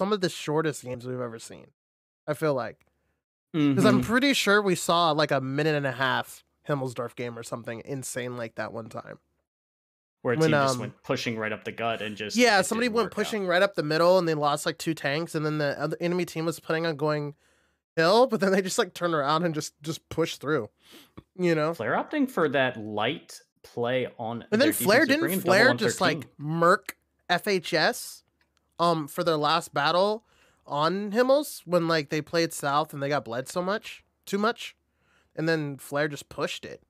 some of the shortest games we've ever seen. I feel like because I'm Mhm. pretty sure we saw like a minute and a half Himmelsdorf game or something insane like that one time. where a when, team just um, went pushing right up the gut and just Yeah, somebody went work out. pushing right up the middle and they lost like two tanks, and then the other enemy team was planning on going hill, but then they just like turn around and just just push through. You know? Flare opting for that light play on. And then Flare didn't Flare just like murk FHS um for their last battle on Himmels when like they played south and they got bled so much too much, and then Flare just pushed it.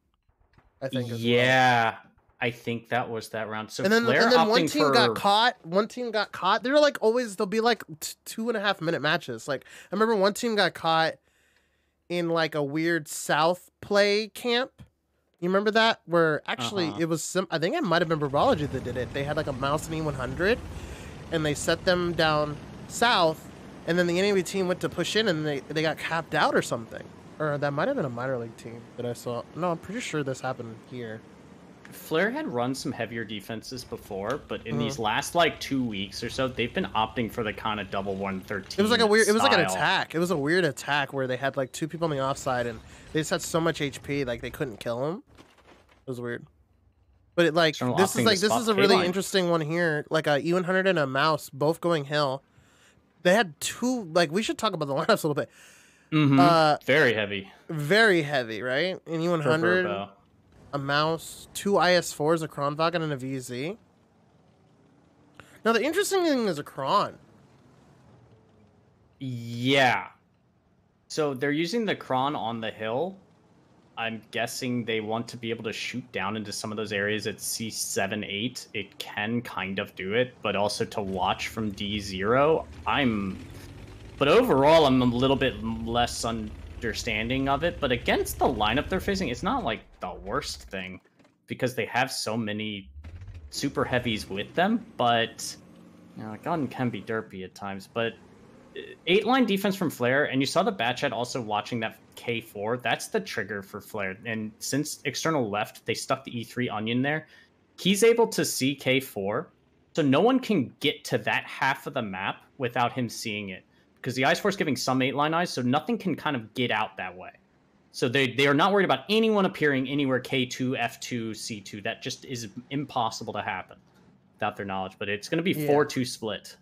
I think. as well. Yeah, I think that was that round. So and then Flare and then one team for got caught. One team got caught. They're like always they'll be like t- two and a half minute matches. Like I remember one team got caught in like a weird south play camp. You remember that? Where actually Uh-huh. it was some. I think it might have been Burbology that did it. They had like a mouse and E100, and they set them down south, and then the enemy team went to push in, and they they got capped out or something. Or that might have been a minor league team that I saw. No, I'm pretty sure this happened here. Flare had run some heavier defenses before, but in Mhm. these last like two weeks or so, they've been opting for the kind of double one thirteen. It was like a weird. It was like an attack. It was a weird attack where they had like two people on the offside and they just had so much HP like they couldn't kill him. It was weird. But it, like External this is to like this is a K really line. interesting one here. Like a E100 and a mouse both going hill. They had two. Like we should talk about the lineups a little bit. Mhm. Uh, Very heavy. very heavy, right? An for E100, a mouse, two IS4s, a Kranvagn, and a VZ. Now the interesting thing is a Kron. Yeah. So they're using the Kron on the hill. I'm guessing they want to be able to shoot down into some of those areas at C7, 8. It can kind of do it, but also to watch from D0. I'm. But overall, I'm a little bit less understanding of it. But against the lineup they're facing, it's not like the worst thing because they have so many super heavies with them. But. You know, Gun can be derpy at times, but eight line defense from Flare, and you saw the bat chat also watching that K4. That's the trigger for Flare. And since external left, they stuck the E3 onion there. He's able to see K4, so no one can get to that half of the map without him seeing it. Because the IS4 giving some eight line eyes, so nothing can kind of get out that way. So they, they are not worried about anyone appearing anywhere K2, F2, C2. That just is impossible to happen without their knowledge. But it's going to be Yeah. 4 2 split.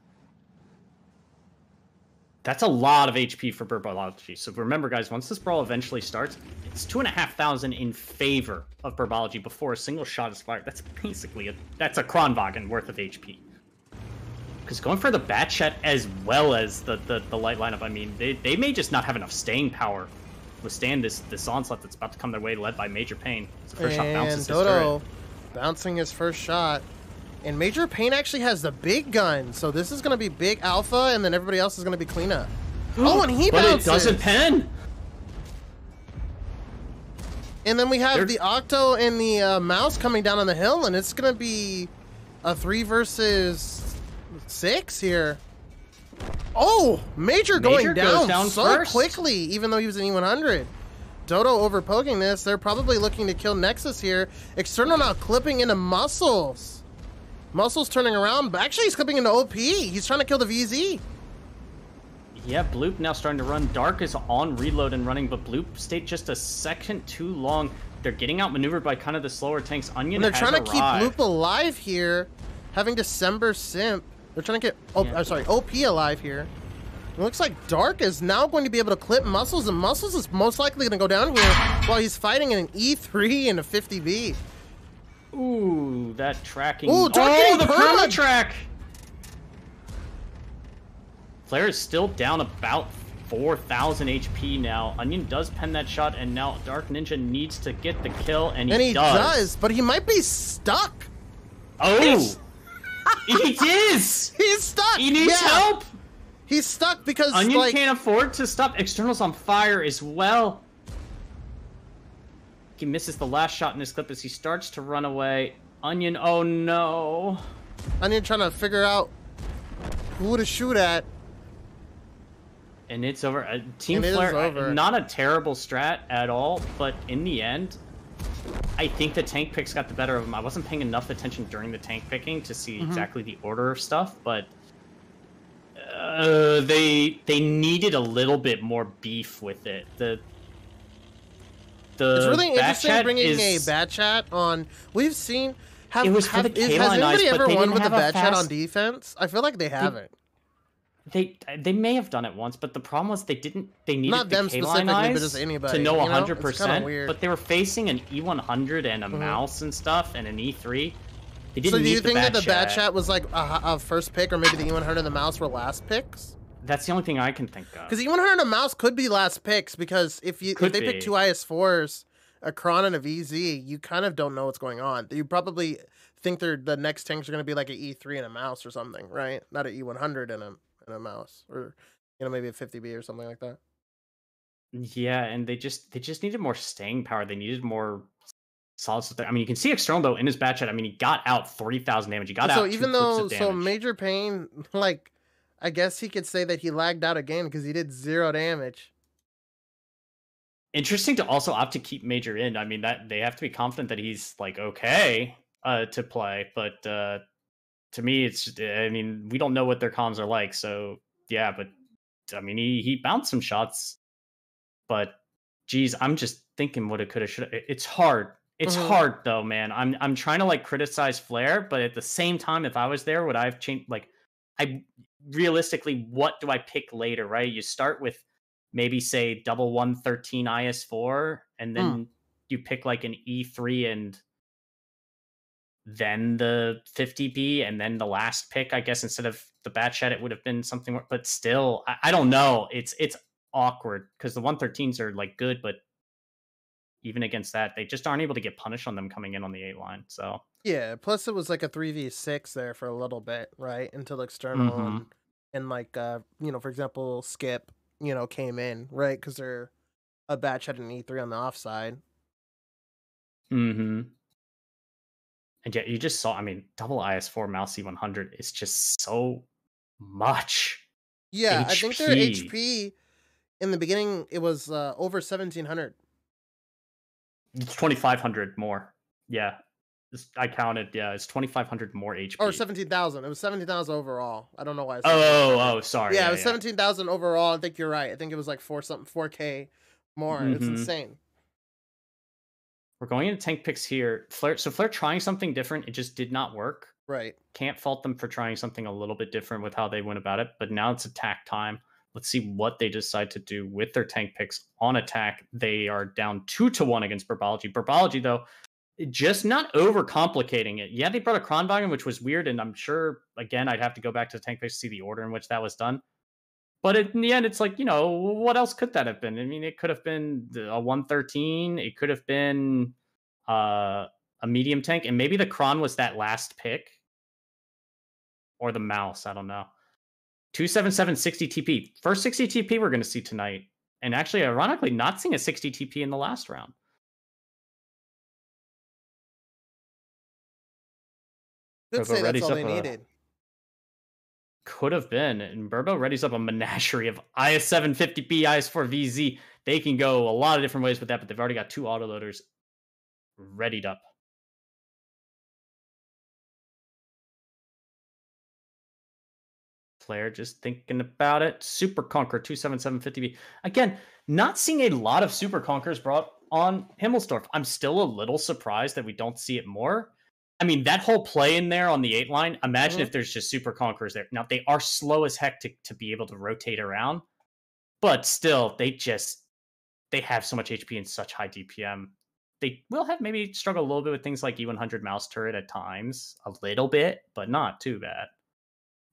That's a lot of HP for Burbology. So remember, guys, once this brawl eventually starts, it's two and a half thousand in favor of Burbology before a single shot is fired. That's basically a that's a Kranvagn worth of HP. Because going for the bat chat as well as the, the, the light lineup, I mean, they, they may just not have enough staying power to withstand this this onslaught that's about to come their way, led by Major Pain. It's the first shot and bounces his Dodo turret. bouncing his first shot. And Major Pain actually has the big gun, so this is gonna be big alpha, and then everybody else is gonna be cleanup. oh, and he but bounces. it doesn't pen. And then we have They're- the Octo and the uh, Mouse coming down on the hill, and it's gonna be a three versus six here. Oh, Major going Major goes down, down so first. quickly, even though he was an E100. Dodo over poking this. They're probably looking to kill Nexus here. External now clipping into Muscles. Muscles turning around, but actually he's clipping into OP. He's trying to kill the VZ. Yeah, Bloop now starting to run. Dark is on reload and running, but Bloop stayed just a second too long. They're getting outmaneuvered by kind of the slower tanks. Onion And they're trying to keep Bloop alive here, having December Simp. They're trying to get, oh, Yeah. I'm sorry, OP alive here. It looks like Dark is now going to be able to clip Muscles, and Muscles is most likely going to go down here while he's fighting an E3 and a 50B. Ooh, that tracking. Ooh, oh, the perma- perma track. Flare is still down about 4,000 HP now. Onion does pen that shot, and now Dark Ninja needs to get the kill, and he, And he does. does. but he might be stuck. Oh, he is. He's stuck. He needs Yeah, help. He's stuck because, Onion like, can't afford to stop externals on fire as well. He misses the last shot in this clip as he starts to run away. Onion, oh no. Onion trying to figure out who to shoot at. And it's over. Uh, Team And Flare, over. not a terrible strat at all, but in the end, I think the tank picks got the better of him. I wasn't paying enough attention during the tank picking to see Mm-hmm. exactly the order of stuff, but uh, they they needed a little bit more beef with it. The the it's really Bat interesting Chat bringing is, a bat chat on. We've seen. Have, It was for the is- K-line has anybody eyes, ever won with a have a bat chat on defense? I feel like they haven't. They they may have done it once, but the problem was they didn't. They needed Not the them K-line specifically, but just anybody, to know you know? one hundred percent. But they were facing an E100 and a Mhm. mouse and stuff, and an E3. They didn't So do need you think the that bat the bat chat. chat was like a, a first pick, or maybe the E100 and the mouse were last picks? That's the only thing I can think of. Because E100 and a mouse could be last picks because if you if they be. pick two IS4s, a Kron and a VZ, you kind of don't know what's going on. You probably think they're the next tanks are going to be like an E3 and a mouse or something, right? Not an E100 and a and a mouse, or you know maybe a 50B or something like that. Yeah, and they just they just needed more staying power. They needed more solid stuff. I mean, you can see external though in his bat chat. I mean, he got out three thousand damage. He got so out. two even though so. Major Pain, like I guess he could say that he lagged out again because he did zero damage. interesting to also opt to keep Major in. I mean, that they have to be confident that he's like okay uh, to play. But uh, to me, it's just, I mean, we don't know what their comms are like. So yeah, but I mean, he he bounced some shots, but geez, I'm just thinking what it could have should. It's hard. It's Mhm. hard though, man. I'm I'm trying to like criticize Flare, but at the same time, if I was there, would I have changed? Like, I realistically, what do I pick later? Right? You start with maybe say double one thirteen IS4, and then hmm. you pick like an E3 and then the 50B, and then the last pick, I guess instead of the bat chat, it would have been something. more- But still, I, I don't know. It's it's awkward because the 113s are like good, but even against that, they just aren't able to get punished on them coming in on the eight line. So Yeah, plus it was like a 3v6 there for a little bit, right? Until external Mhm. and, and like uh, you know, for example, Skip, you know, came in, right? Cuz they're a batch had an E3 on the offside. hmm And yet you just saw, I mean, double IS4 Mouse E100 is just so much. Yeah, I think their HP. HP in the beginning it was uh, over 1700. It's 2,500 more. Yeah. It's- I counted. Yeah, it's 2,500 more HP. Or 17,000. It was 17,000 overall. I don't know why Oh, 1700. oh, sorry. yeah, it was 17,000 overall. I think you're right. I think it was like 4 something 4k more. It's Mhm. insane. We're going into tank picks here. Flare, so Flare trying something different. It just did not work. Right. Can't fault them for trying something a little bit different with how they went about it. But now it's attack time. Let's see what they decide to do with their tank picks on attack. They are down two to one against Burbology. Burbology, though, just not overcomplicating it. Yeah, they brought a Kranvagn, which was weird, and I'm sure again I'd have to go back to the tank picks to see the order in which that was done. But in the end, it's like you know what else could that have been? I mean, it could have been a 113. It could have been uh, a medium tank, and maybe the Kron was that last pick, or the mouse. I don't know. 277 60 TP. First 60 TP we're going to see tonight. And actually, ironically, not seeing a 60 TP in the last round. Could say that's all they a- Could have been. And Burbo readies up a menagerie of IS750P, IS4VZ. They can go a lot of different ways with that, but they've already got two autoloaders readied up. Player just thinking about it. Super Conquer 27750B. Again, not seeing a lot of Super Conquers brought on Himmelsdorf. I'm still a little surprised that we don't see it more. I mean, that whole play in there on the eight line, imagine Mhm. if there's just Super Conquerors there. Now, they are slow as heck to, to be able to rotate around, but still, they just they have so much HP and such high DPM. They will have maybe struggle a little bit with things like E100 mouse turret at times, a little bit, but not too bad.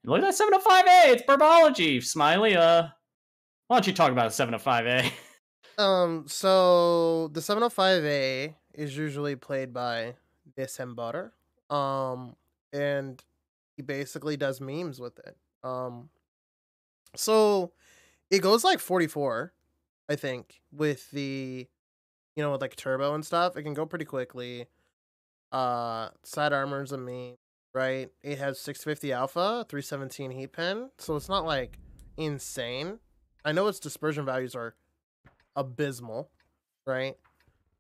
Look at that 705A, it's Burbology. Smiley, uh, why don't you talk about 705A? Um, so the 705A is usually played by December. Um, and he basically does memes with it. Um, so it goes like 44, I think, with the, you know, with like turbo and stuff. It can go pretty quickly. Uh, side armor's a meme, right? It has 650 alpha, 317 heat pen, so it's not like insane. I know its dispersion values are abysmal, right?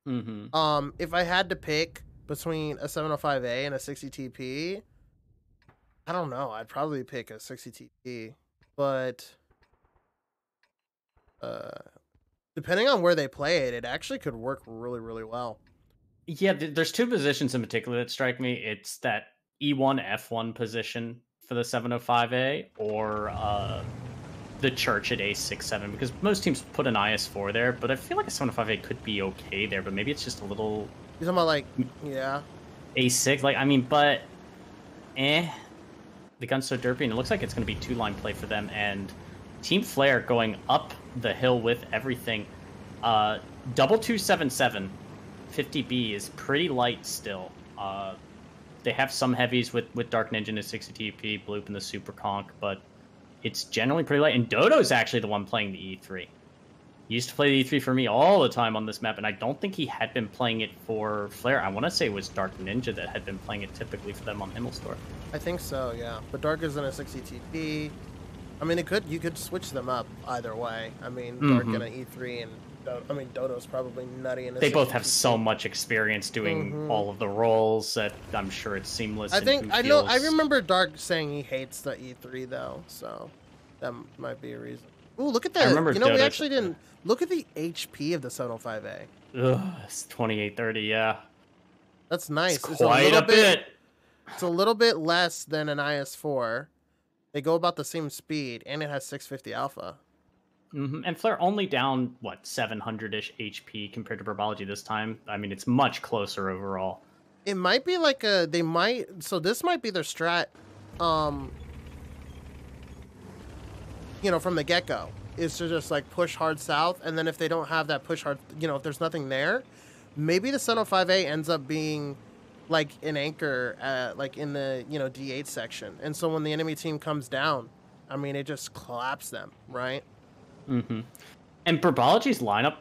mm-hmm. Um, if I had to pick between a 705A and a 60 TP, I don't know. I'd probably pick a 60 TP, but uh, depending on where they play it, it actually could work really, really well. Yeah, there's two positions in particular that strike me. It's that E1 F1 position for the 705A or uh, the church at A67 because most teams put an IS4 there, but I feel like a 705A could be okay there, but maybe it's just a little You're talking about like, yeah, A6. Like, I mean, but eh. The gun's so derpy, and it looks like it's going to be two line play for them. And Team Flare going up the hill with everything. Uh, double two seven seven, 50B is pretty light still. Uh, they have some heavies with with Dark Ninja and 60 TP, Bloop and the Super Conk, but it's generally pretty light. And Dodo's actually the one playing the E3. He used to play the E3 for me all the time on this map, and I don't think he had been playing it for Flare. I want to say it was Dark Ninja that had been playing it typically for them on Himmelsdorf. I think so, yeah. But Dark is in a 60 TP. I mean, it could you could switch them up either way. I mean, Dark Mhm. in an E3 and Do- I mean Dodo's probably nutty in They both have so much experience doing Mhm. all of the roles that I'm sure it's seamless. I think I know. I remember Dark saying he hates the E3 though, so that might be a reason. Ooh, look at that! remember You know, we actually didn't look at the HP of the 705A. Ugh, it's 2830, yeah. That's nice. It's It's quite little a bit. It's a little bit less than an IS4. They go about the same speed, and it has 650 alpha. Hmm And Flare only down, what, 700 ish HP compared to Burbology this time? I mean, it's much closer overall. It might be like a. They might. So this might be their strat. Um. You know, from the get go, is to just like push hard south, and then if they don't have that push hard, you know, if there's nothing there, maybe the 705A ends up being like an anchor, at, like in the you know D8 section, and so when the enemy team comes down, I mean, it just claps them, right? Hmm And Burbology's lineup,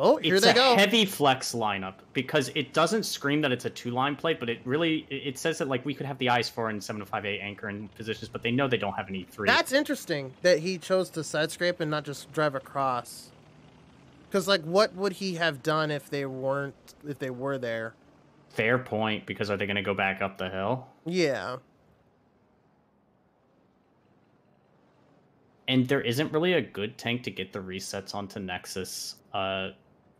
Oh, here it's they a go. heavy flex lineup because it doesn't scream that it's a two line play, but it really it says that like we could have the IS4 and 705A anchor in positions, but they know they don't have an E3. That's interesting that he chose to side scrape and not just drive across. Because like, what would he have done if they weren't if they were there? fair point because are they going to go back up the hill? Yeah, and there isn't really a good tank to get the resets onto Nexus. Uh,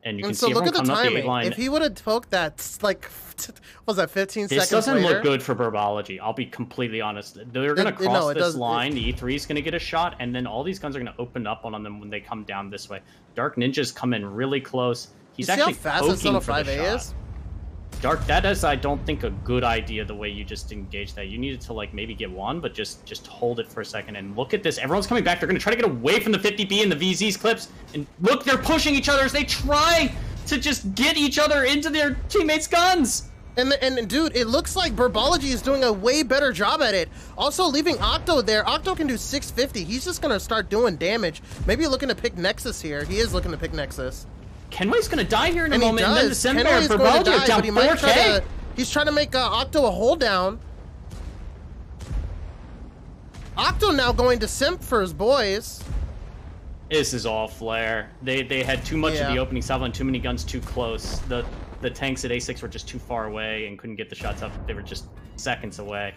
and you can and so see look at the the timing. line. If he would have poked that like, what was that fifteen This seconds doesn't later? look good for Burbology. I'll be completely honest. They're going to it- no, cross this line. The E3 is going to get a shot, and then all these guns are going to open up on them when they come down this way. Dark Ninja's come in really close. He's you see how actually fast poking for the 5A shot. is? Dark, that is, I don't think, a good idea. The way you just engage that, you needed to like maybe get one, but just just hold it for a second and look at this. Everyone's coming back. They're gonna try to get away from the 50B and the VZ's clips, and look, they're pushing each other as they try to just get each other into their teammates' guns. And, and dude, it looks like Burbology is doing a way better job at it. Also, leaving Octo there. Octo can do 650. He's just gonna start doing damage. Maybe looking to pick Nexus here. He is looking to pick Nexus. Kenway's gonna die here in a And he moment, and then the does. Semper for going to Burbology are die, down but he might try to. He's trying to make uh, Octo a hold down. Octo now going to simp for his boys. This is all flare. They they had too much of the opening salvo and too many guns too close. The the tanks at A6 were just too far away and couldn't get the shots up. They were just seconds away.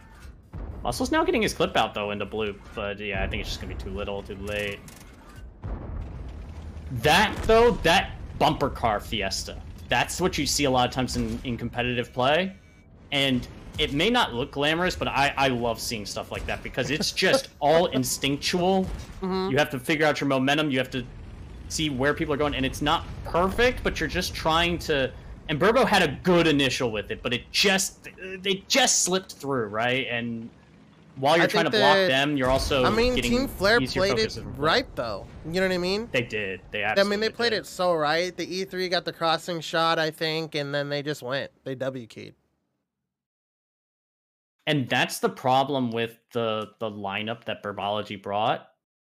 Muscle's now getting his clip out though into blue, but yeah, I think it's just gonna be too little, too late. That though, that bumper car fiesta, that's what you see a lot of times in, in competitive play. And it may not look glamorous, but I, I love seeing stuff like that because it's just all instinctual. Mm-hmm. You have to figure out your momentum, you have to see where people are going, and it's not perfect, but you're just trying to. And Burbo had a good initial with it, but it just they just slipped through, right? And while you're I trying to block that- them, you're also I mean, getting Team Flare easier played it right though. You know what I mean? They did. They I mean, they played did. it so right. The E3 got the crossing shot, I think, and then they just went. They W keyed. and that's the problem with the the lineup that Burbology brought.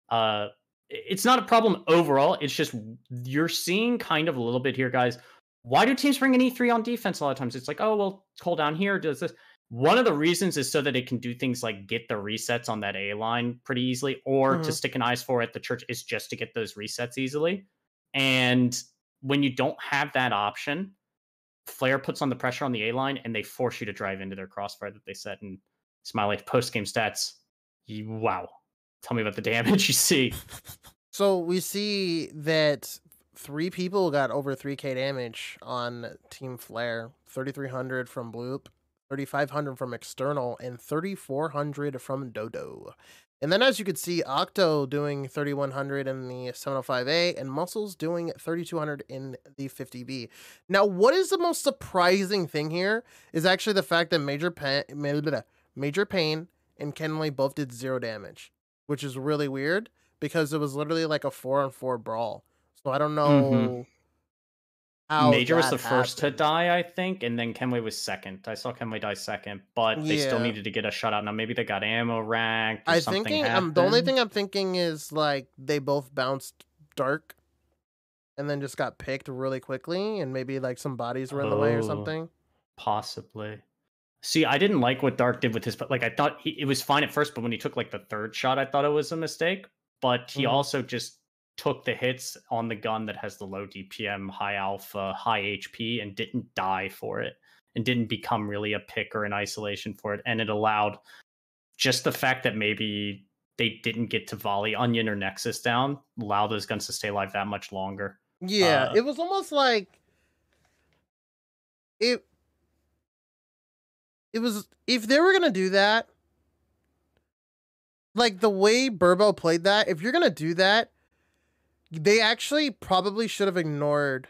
Uh, it's not a problem overall. It's just you're seeing kind of a little bit here, guys. Why do teams bring an E3 on defense a lot of times? It's like, oh well, hold down here, does this. One of the reasons is so that it can do things like get the resets on that A line pretty easily, or to Mhm. stick an IS4 at the church is just to get those resets easily. And when you don't have that option, Flare puts on the pressure on the A line and they force you to drive into their crossfire that they set. And Smiley post game stats, you, wow. Tell me about the damage you see. So we see that three people got over 3k damage on Team Flare 3300 from Bloop, 3500 from External, and 3400 from Dodo. And then, as you could see, Octo doing 3100 in the 705A and Muscles doing 3200 in the 50B. Now, what is the most surprising thing here is actually the fact that Major Pain, Major Pain and Kenley both did zero damage, which is really weird because it was literally like a four on four brawl. So I don't know Mm-hmm. How Major was the that first to die, I think, and then Kenway was second. I saw Kenway die second, but they still needed to get a shutout. Now maybe they got ammo ranked. Or I thinking um, the only thing I'm thinking is like they both bounced dark, and then just got picked really quickly, and maybe like some bodies were in the way or Oh. something. Possibly. See, I didn't like what Dark did with his, but like I thought he, it was fine at first, but when he took like the third shot, I thought it was a mistake. But he Mhm. also just took the hits on the gun that has the low DPM, high alpha, high HP, and didn't die for it, and didn't become really a pick or an isolation for it, and it allowed just the fact that maybe they didn't get to volley Onion or Nexus down, allow those guns to stay alive that much longer. Yeah, Uh, it was almost like it. It was if they were gonna do that, like the way Burbo played that. If you're gonna do that, they actually probably should have ignored